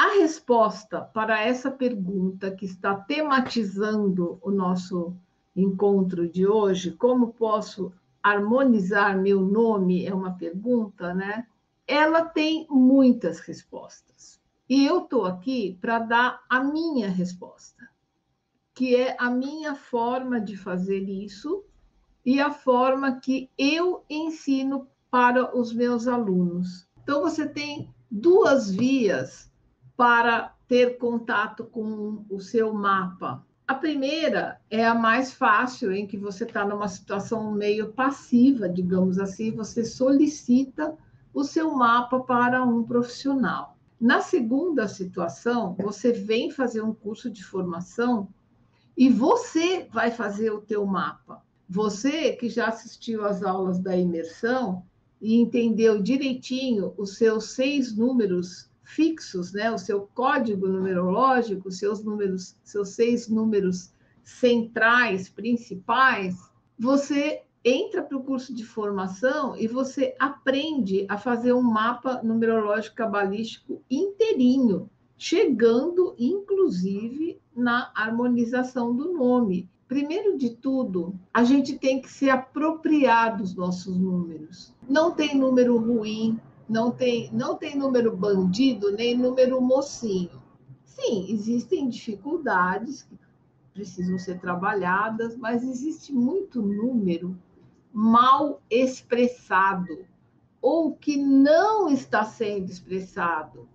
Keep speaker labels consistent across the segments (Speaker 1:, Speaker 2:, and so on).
Speaker 1: A resposta para essa pergunta que está tematizando o nosso encontro de hoje, como posso harmonizar meu nome? É uma pergunta, né? Ela tem muitas respostas. E eu estou aqui para dar a minha resposta, que é a minha forma de fazer isso e a forma que eu ensino para os meus alunos. Então, você tem duas vias para ter contato com o seu mapa. A primeira é a mais fácil, em que você está numa situação meio passiva, digamos assim, você solicita o seu mapa para um profissional. Na segunda situação, você vem fazer um curso de formação e você vai fazer o teu mapa. Você que já assistiu às aulas da imersão e entendeu direitinho os seus seis números fixos, né? O seu código numerológico, seus números, seus seis números centrais, principais, você entra para o curso de formação e você aprende a fazer um mapa numerológico cabalístico inteirinho, chegando inclusive na harmonização do nome. Primeiro de tudo, a gente tem que se apropriar dos nossos números. Não tem número ruim, não tem, não tem número bandido nem número mocinho. Sim, existem dificuldades que precisam ser trabalhadas, mas existe muito número mal expressado ou que não está sendo expressado.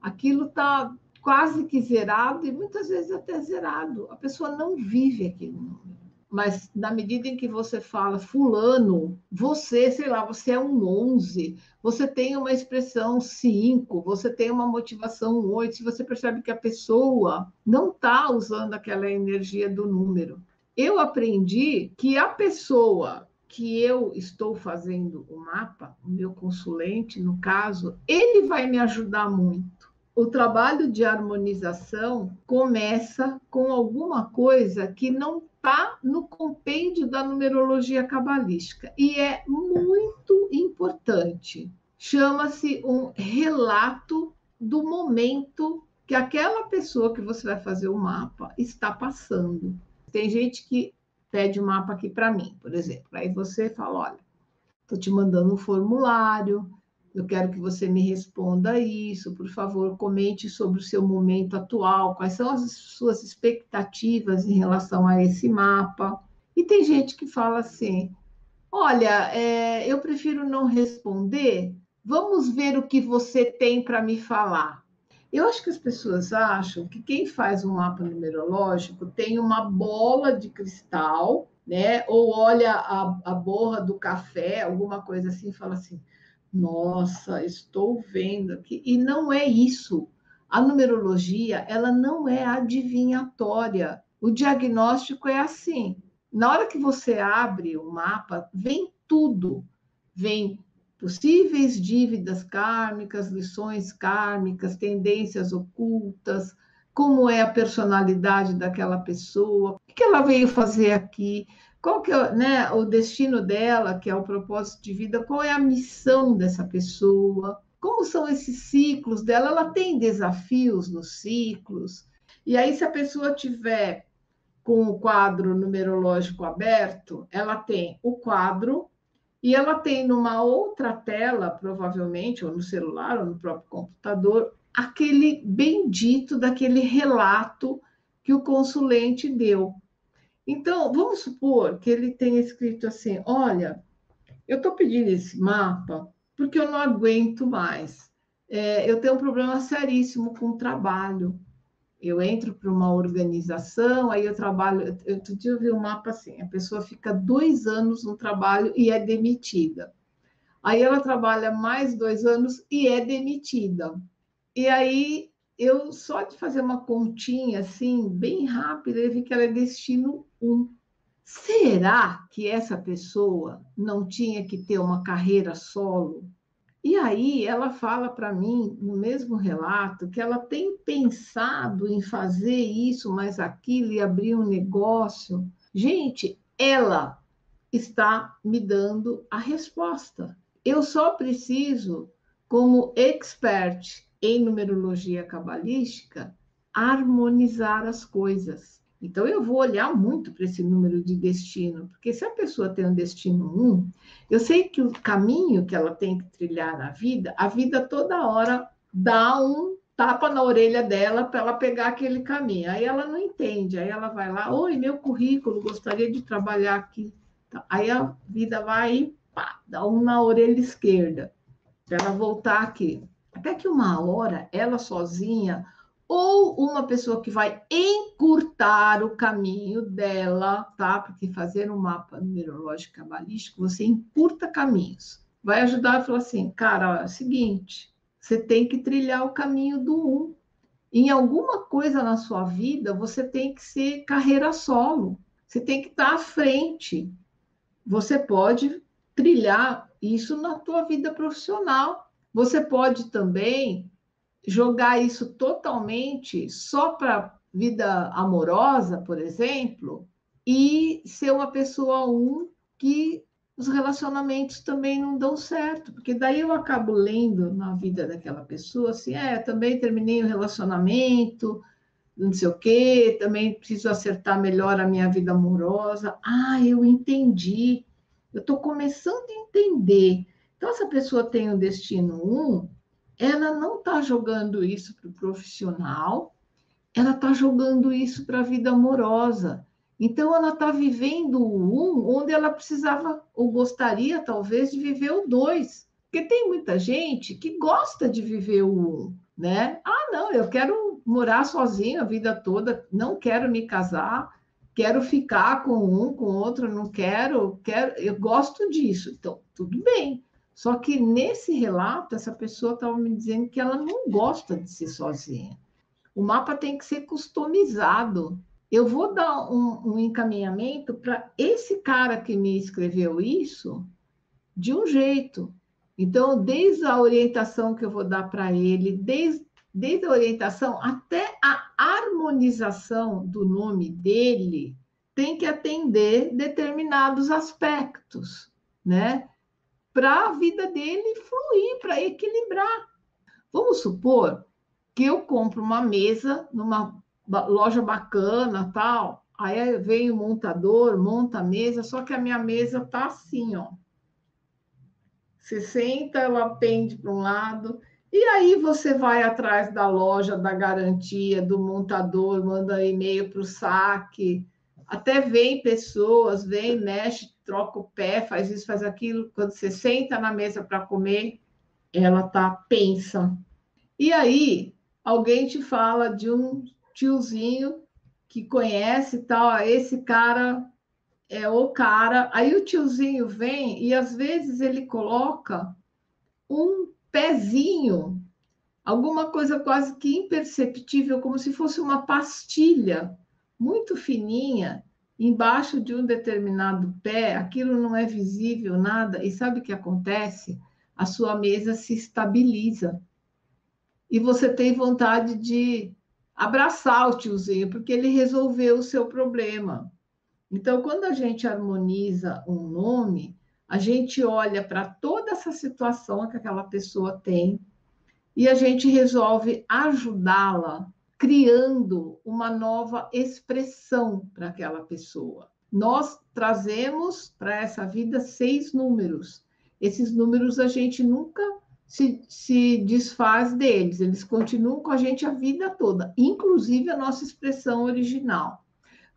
Speaker 1: Aquilo está quase que zerado e muitas vezes até zerado. A pessoa não vive aquele número mas na medida em que você fala fulano, você, sei lá, você é um 11, você tem uma expressão 5, você tem uma motivação 8, se você percebe que a pessoa não está usando aquela energia do número. Eu aprendi que a pessoa que eu estou fazendo o mapa, o meu consulente, no caso, ele vai me ajudar muito. O trabalho de harmonização começa com alguma coisa que não está no compêndio da numerologia cabalística e é muito importante. Chama-se um relato do momento que aquela pessoa que você vai fazer o mapa está passando. Tem gente que pede o um mapa aqui para mim, por exemplo. Aí você fala: olha, estou te mandando um formulário, eu quero que você me responda isso, por favor, comente sobre o seu momento atual, quais são as suas expectativas em relação a esse mapa. E tem gente que fala assim: olha, é, eu prefiro não responder, vamos ver o que você tem para me falar. Eu acho que as pessoas acham que quem faz um mapa numerológico tem uma bola de cristal, né? Ou olha a, a borra do café, alguma coisa assim, e fala assim nossa, estou vendo aqui. E não é isso. A numerologia, ela não é adivinhatória. O diagnóstico é assim. Na hora que você abre o mapa, vem tudo. Vem possíveis dívidas kármicas, lições kármicas, tendências ocultas, como é a personalidade daquela pessoa, o que ela veio fazer aqui, qual que é né, o destino dela, que é o propósito de vida, qual é a missão dessa pessoa, como são esses ciclos dela, ela tem desafios nos ciclos. E aí, se a pessoa tiver com o quadro numerológico aberto, ela tem o quadro e ela tem numa outra tela, provavelmente, ou no celular, ou no próprio computador, aquele bendito daquele relato que o consulente deu. Então, vamos supor que ele tenha escrito assim: olha, eu estou pedindo esse mapa porque eu não aguento mais. É, eu tenho um problema seríssimo com o trabalho. Eu entro para uma organização, aí eu trabalho. Outro dia eu vi um mapa assim: a pessoa fica dois anos no trabalho e é demitida. Aí ela trabalha mais dois anos e é demitida. E aí eu só de fazer uma continha assim, bem rápida, eu vi que ela é destino um. Será que essa pessoa não tinha que ter uma carreira solo? E aí ela fala para mim, no mesmo relato, que ela tem pensado em fazer isso, mas aquilo, e abrir um negócio. Gente, ela está me dando a resposta. Eu só preciso, como expert em numerologia cabalística, harmonizar as coisas. Então, eu vou olhar muito para esse número de destino, porque se a pessoa tem um destino 1, eu sei que o caminho que ela tem que trilhar na vida, a vida toda hora dá um tapa na orelha dela para ela pegar aquele caminho. Aí ela não entende, aí ela vai lá, oi, meu currículo, gostaria de trabalhar aqui. Aí a vida vai, pá, dá um na orelha esquerda, para ela voltar aqui. Até que uma hora, ela sozinha ou uma pessoa que vai encurtar o caminho dela, tá? Porque fazer um mapa numerológico cabalístico, você encurta caminhos. Vai ajudar a falar assim, cara, é o seguinte, você tem que trilhar o caminho do um. Em alguma coisa na sua vida, você tem que ser carreira solo. Você tem que estar à frente. Você pode trilhar isso na tua vida profissional. Você pode também jogar isso totalmente só para vida amorosa, por exemplo, e ser uma pessoa um que os relacionamentos também não dão certo, porque daí eu acabo lendo na vida daquela pessoa assim, é, também terminei o um relacionamento, não sei o quê, também preciso acertar melhor a minha vida amorosa. Ah, eu entendi. Eu estou começando a entender. Então, essa pessoa tem o um destino um, ela não está jogando isso para o profissional, ela está jogando isso para a vida amorosa. Então, ela está vivendo o um onde ela precisava ou gostaria, talvez, de viver o dois. Porque tem muita gente que gosta de viver o um, né? Ah, não, eu quero morar sozinho a vida toda, não quero me casar, quero ficar com um, com outro, não quero, quero, eu gosto disso. Então, tudo bem. Só que nesse relato, essa pessoa estava me dizendo que ela não gosta de ser sozinha. O mapa tem que ser customizado. Eu vou dar um, um encaminhamento para esse cara que me escreveu isso de um jeito. Então, desde a orientação que eu vou dar para ele, desde, desde a orientação até a harmonização do nome dele, tem que atender determinados aspectos, né? Para a vida dele fluir, para equilibrar. Vamos supor que eu compro uma mesa numa loja bacana, tal, aí vem o montador, monta a mesa, só que a minha mesa tá assim, ó. Você senta, ela pende para um lado, e aí você vai atrás da loja, da garantia, do montador, manda e-mail para o saque, até vem pessoas, vem, mexe, troca o pé, faz isso, faz aquilo. Quando você senta na mesa para comer, ela tá pensa. E aí, alguém te fala de um tiozinho que conhece tal, esse cara é o cara. Aí o tiozinho vem e às vezes ele coloca um pezinho, alguma coisa quase que imperceptível, como se fosse uma pastilha muito fininha embaixo de um determinado pé, aquilo não é visível, nada, e sabe o que acontece? A sua mesa se estabiliza. E você tem vontade de abraçar o tiozinho, porque ele resolveu o seu problema. Então, quando a gente harmoniza um nome, a gente olha para toda essa situação que aquela pessoa tem e a gente resolve ajudá-la criando uma nova expressão para aquela pessoa. Nós trazemos para essa vida seis números. Esses números a gente nunca se, se desfaz deles, eles continuam com a gente a vida toda, inclusive a nossa expressão original.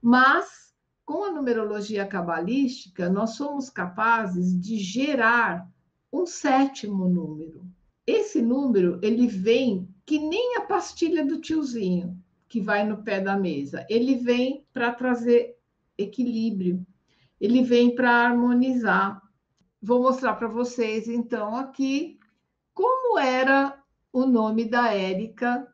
Speaker 1: Mas, com a numerologia cabalística, nós somos capazes de gerar um sétimo número. Esse número, ele vem que nem a pastilha do tiozinho que vai no pé da mesa. Ele vem para trazer equilíbrio, ele vem para harmonizar. Vou mostrar para vocês, então, aqui como era o nome da Érica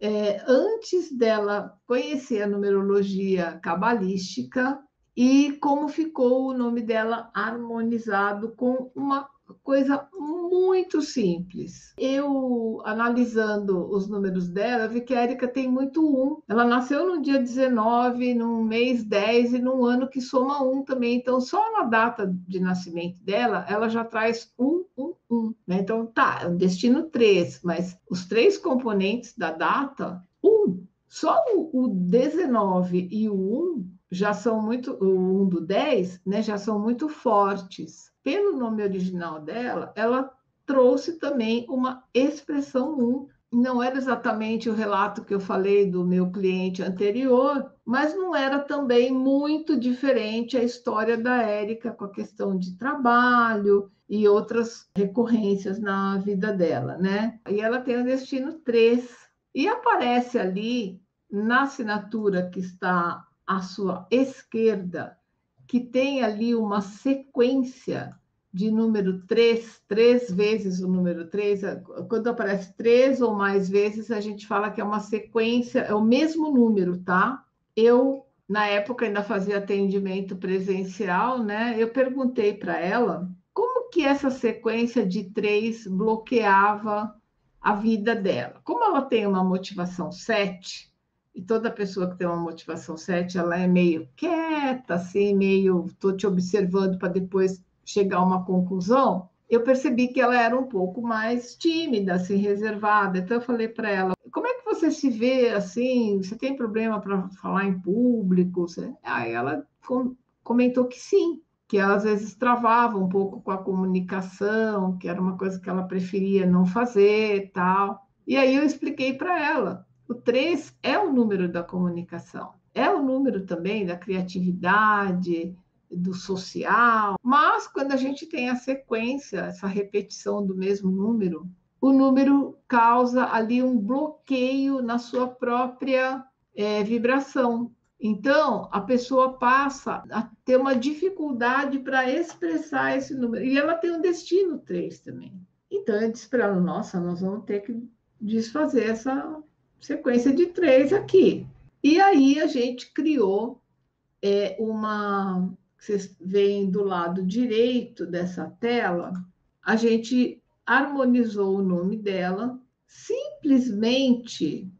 Speaker 1: é, antes dela conhecer a numerologia cabalística e como ficou o nome dela harmonizado com uma coisa muito simples. Eu, analisando os números dela, vi que a Erika tem muito um. Ela nasceu no dia 19, no mês 10 e num ano que soma um também. Então, só na data de nascimento dela, ela já traz um, um, 1. Né? Então, tá, é um destino 3, mas os três componentes da data, 1. Só o, o 19 e o 1 já são muito, o 1 do 10, né, já são muito fortes. Pelo nome original dela, ela trouxe também uma expressão 1 não era exatamente o relato que eu falei do meu cliente anterior, mas não era também muito diferente a história da Érica com a questão de trabalho e outras recorrências na vida dela, né? E ela tem o destino 3 e aparece ali na assinatura que está à sua esquerda, que tem ali uma sequência de número 3, três vezes o número 3, quando aparece três ou mais vezes, a gente fala que é uma sequência, é o mesmo número, tá? Eu, na época, ainda fazia atendimento presencial, né? Eu perguntei para ela como que essa sequência de três bloqueava a vida dela. Como ela tem uma motivação 7, e toda pessoa que tem uma motivação 7, ela é meio quieta, assim, meio, estou te observando para depois chegar a uma conclusão, eu percebi que ela era um pouco mais tímida, assim, reservada. Então eu falei para ela: "Como é que você se vê assim? Você tem problema para falar em público?" Aí ela comentou que sim, que ela às vezes travava um pouco com a comunicação, que era uma coisa que ela preferia não fazer, tal. E aí eu expliquei para ela: o 3 é o número da comunicação, é o número também da criatividade, do social, mas quando a gente tem a sequência, essa repetição do mesmo número, o número causa ali um bloqueio na sua própria é, vibração. Então, a pessoa passa a ter uma dificuldade para expressar esse número. E ela tem um destino 3 também. Então, eu disse para ela: nossa, nós vamos ter que desfazer essa sequência de três aqui. E aí a gente criou é, uma vocês veem do lado direito dessa tela, a gente harmonizou o nome dela simplesmente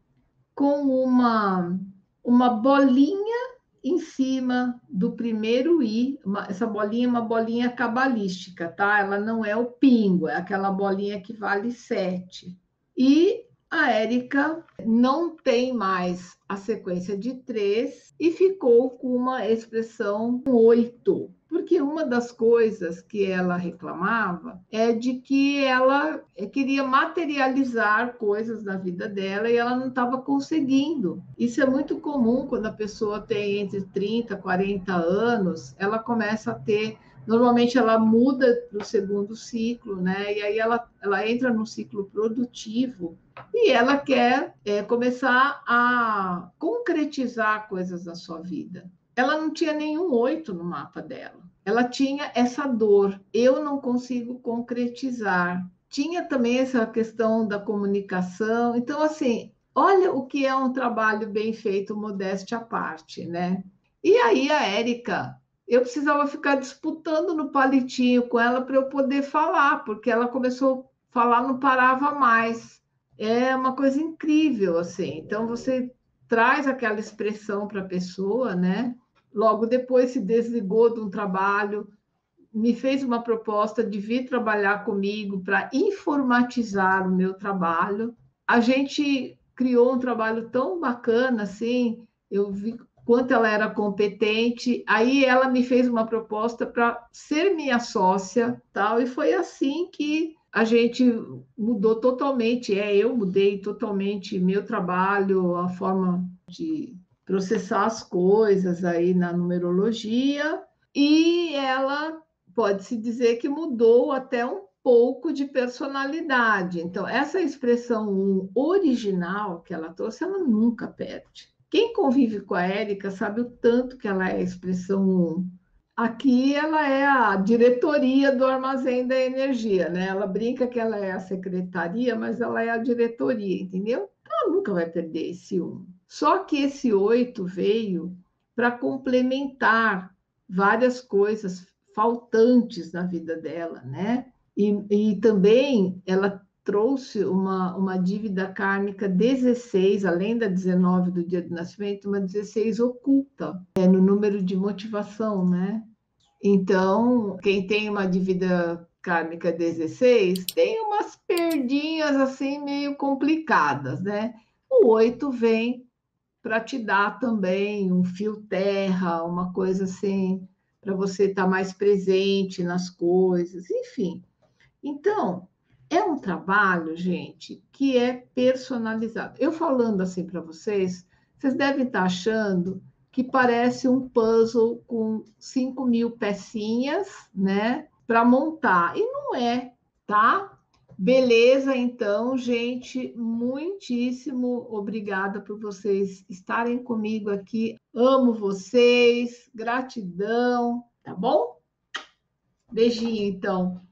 Speaker 1: com uma, uma bolinha em cima do primeiro I. Uma, essa bolinha é uma bolinha cabalística, tá? Ela não é o pingo, é aquela bolinha que vale sete. E a Érica não tem mais a sequência de três e ficou com uma expressão oito. Porque uma das coisas que ela reclamava é de que ela queria materializar coisas na vida dela e ela não estava conseguindo. Isso é muito comum quando a pessoa tem entre 30 e 40 anos, ela começa a ter Normalmente ela muda para o segundo ciclo, né? E aí ela, ela entra no ciclo produtivo e ela quer é, começar a concretizar coisas na sua vida. Ela não tinha nenhum oito no mapa dela. Ela tinha essa dor. Eu não consigo concretizar. Tinha também essa questão da comunicação. Então, assim, olha o que é um trabalho bem feito, modéstia à parte, né? E aí a Érica eu precisava ficar disputando no palitinho com ela para eu poder falar, porque ela começou a falar, não parava mais. É uma coisa incrível, assim. Então, você traz aquela expressão para a pessoa, né? Logo depois se desligou de um trabalho, me fez uma proposta de vir trabalhar comigo para informatizar o meu trabalho. A gente criou um trabalho tão bacana, assim, eu vi quanto ela era competente. Aí ela me fez uma proposta para ser minha sócia, tal, e foi assim que a gente mudou totalmente, é, eu mudei totalmente meu trabalho, a forma de processar as coisas aí na numerologia, e ela pode-se dizer que mudou até um pouco de personalidade. Então, essa expressão original que ela trouxe, ela nunca perde. Quem convive com a Érica sabe o tanto que ela é expressão Aqui ela é a diretoria do armazém da energia, né? Ela brinca que ela é a secretaria, mas ela é a diretoria, entendeu? Ela nunca vai perder esse um. Só que esse oito veio para complementar várias coisas faltantes na vida dela, né? E, e também ela trouxe uma, uma dívida kármica 16, além da 19 do dia do nascimento, uma 16 oculta, é, no número de motivação, né? Então, quem tem uma dívida kármica 16 tem umas perdinhas assim meio complicadas, né? O 8 vem para te dar também um fio terra, uma coisa assim, para você estar tá mais presente nas coisas, enfim. Então, é um trabalho, gente, que é personalizado. Eu falando assim para vocês, vocês devem estar tá achando que parece um puzzle com 5 mil pecinhas, né? para montar. E não é, tá? Beleza, então, gente, muitíssimo obrigada por vocês estarem comigo aqui. Amo vocês, gratidão, tá bom? Beijinho, então.